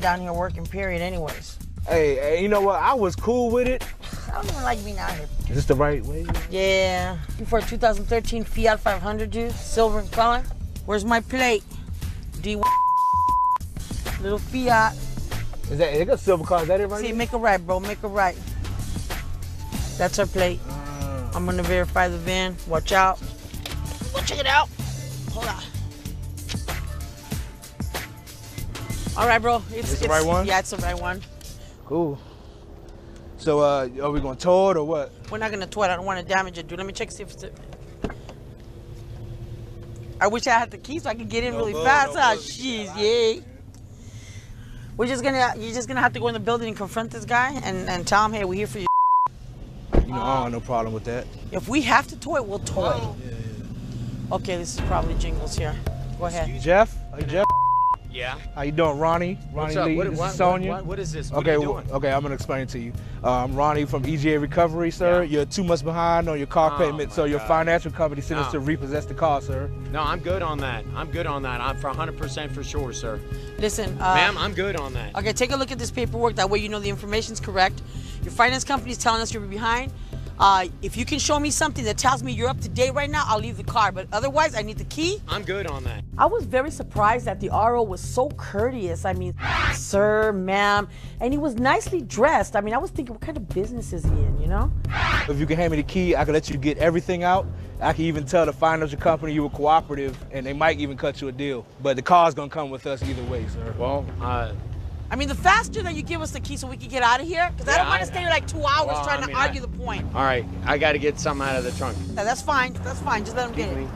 down here working, period, anyways. Hey, hey, you know what? I was cool with it. I don't even like being out here. Is this the right way? Yeah. For a 2013 Fiat 500, dude, silver in color. Where's my plate? D1 Little Fiat. Is that they got silver car? Is that it right? See, here? make a right, bro. Make a right. That's our plate. Uh, I'm gonna verify the van. Watch out. Well, check it out. Hold on. All right, bro. It's, It's the right one? Yeah, it's the right one. cool. So, uh, are we gonna tow it or what? We're not gonna tow it. I don't want to damage it, dude. Let me check see if it's. I wish I had the key so I could get in No really bug, fast. no Ah, jeez, yeah. We're just gonna, you're just gonna have to go in the building and confront this guy and, and tell him, hey, we're here for you. You know, I don't have no problem with that. If we have to tow it, we'll tow it. Okay, this is probably Jingles here. Go ahead. Jeff, hey Jeff, Yeah. how you doing, Ronnie? Ronnie What's up? Lee. What, this what, is Sonia. what- what is this? What okay, are you doing? okay, I'm gonna explain it to you. I'm Ronnie from EGA Recovery, sir. Yeah. You're two months behind on your car Oh, payment, my so your God. financial company sent us Oh. to repossess the car, sir. No, I'm good on that. I'm good on that. I'm for 100% for sure, sir. Listen, uh, Ma'am, I'm good on that. Okay, take a look at this paperwork. That way you know the information's correct. Your finance company's telling us you're behind. Uh, if you can show me something that tells me you're up to date right now, I'll leave the car. But otherwise, I need the key. I'm good on that. I was very surprised that the RO was so courteous. I mean, sir, ma'am, and he was nicely dressed. I mean, I was thinking, what kind of business is he in, you know? If you can hand me the key, I can let you get everything out. I can even tell the financial company you were cooperative, and they might even cut you a deal. But the car's gonna come with us either way, sir. Well, uh, I mean, the faster that you give us the key so we can get out of here, because I don't want to stay here like two hours Well, trying I to argue I- the point. all right. I got to get something out of the trunk. Yeah, that's fine. That's fine. Just let him get it.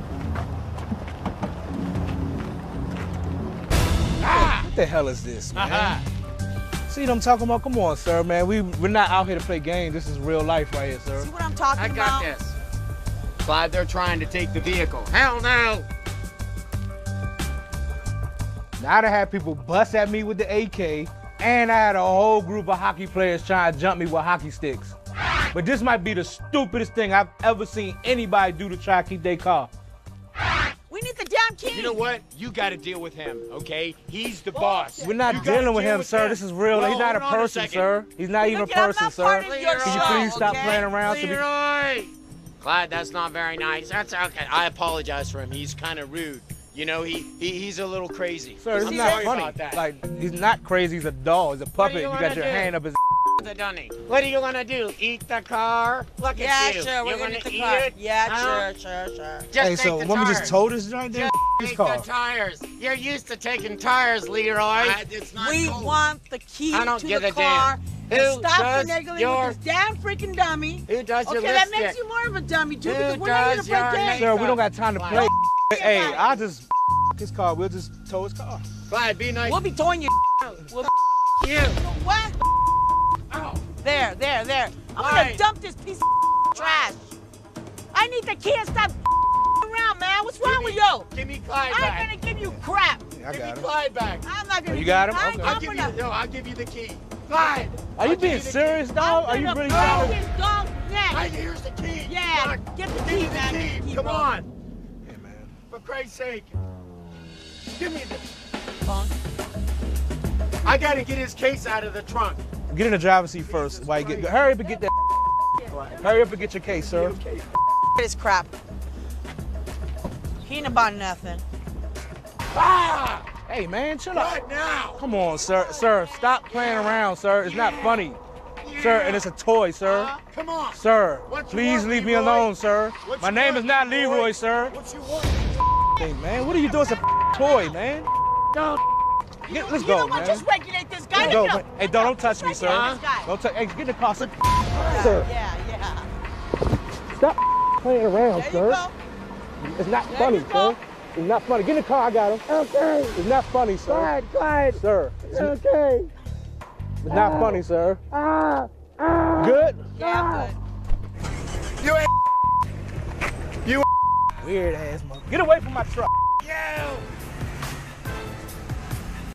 Ah! What the hell is this, man? Uh-huh. See what I'm talking about? Come on, sir, man. We we're not out here to play games. This is real life right here, sir. See what I'm talking about? I about? got this. Glad they're trying to take the vehicle. Hell no. Now I had people bust at me with the AK, and I had a whole group of hockey players trying to jump me with hockey sticks. But this might be the stupidest thing I've ever seen anybody do to try to keep their car. We need the damn key. You know what? You got to deal with him, okay? He's the oh, boss. We're not You gotta dealing with deal him, sir. him. This is real. Well, He's not a person, second. sir. He's not even a Look, I'm person, sir. part of your Can you please stop okay? playing around? so we- Leroy! Glad that's not very nice. That's okay. I apologize for him. He's kind of rude. You know, he, he he's a little crazy. Sir, it's not funny. about that. Like he's not crazy. He's a doll. He's a puppet. you You, got your do? hand up his. the dunny. What are you gonna do? Eat the car? Look Yeah, at you. sure. We're You're gonna gonna get the eat car. it? Yeah, Huh? sure, sure, sure. Just Hey, take so the want me tires. just tow this joint then? Just This take the tires. You're used to taking tires, Leroy. it's not We want the key I don't to give the a car. damn. Who stop does finagling your- with this damn freaking dummy. Who does your Okay, that makes you more of a dummy, too, Who because we're not here to play games. Sir, we don't got time to play. Don't Hey. I'll just his car. We'll just tow his car. Glad, be nice. We'll be towing you. We'll you. what? Ow. There, there, there. I'm Why? gonna dump this piece of trash. I need the key and stop around, man. What's wrong with you? Give me Clyde back. I'm gonna give you crap. Yeah, I give me got him. Clyde back. I'm not gonna. Oh, you got him? I- Okay. I'm I'll give you. gonna- No, I'll give you the key. Clyde. Are you I'll give being serious, dog? Are I'm you gonna really break trying this neck. Hey, here's the key. Yeah, Look, get the give key, me the man. key. Get the key, Come on. Hey, man. For Christ's sake. Give me this. Come on. I gotta get his case out of the trunk. Get in the driver's seat first. While you get, hurry up and get that. Hurry up and get your case, sir. This crap. He ain't about nothing. Ah! Hey, man, chill out. What now? Come on, sir. Sir, stop playing around, sir. It's not funny. Sir, and it's a toy, sir. Huh? Come on. Sir, What please want, leave me alone, sir. What My name want, is not Leroy? Leroy, sir. What you want? Hey, man, what are you doing? It's a toy, man. Don't. Get, let's you go, know what? man. Just regulate this guy. Let's go, man. Hey, don't, don't touch me, sir. regulate this. Don't touch. Hey, get in the car, sir. Sir, Yeah, yeah. stop playing around, There you sir. go. It's not There funny, you go. sir. It's not funny. Get in the car, I got him. Okay. It's not funny, sir. Clyde, Clyde. Sir. It's okay. It's not funny, sir. Ah. Good? Yeah, I'm good. You ain't. Weird ass mother. Get away from my truck. You.